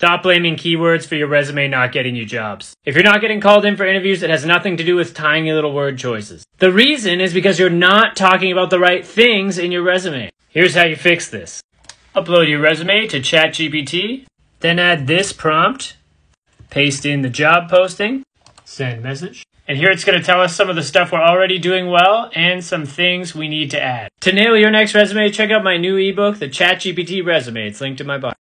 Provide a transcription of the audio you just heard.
Stop blaming keywords for your resume not getting you jobs. If you're not getting called in for interviews, it has nothing to do with tiny little word choices. The reason is because you're not talking about the right things in your resume. Here's how you fix this. Upload your resume to ChatGPT, then add this prompt, paste in the job posting, send message. And here it's going to tell us some of the stuff we're already doing well and some things we need to add. To nail your next resume, check out my new ebook, The ChatGPT Resume. It's linked in my bio.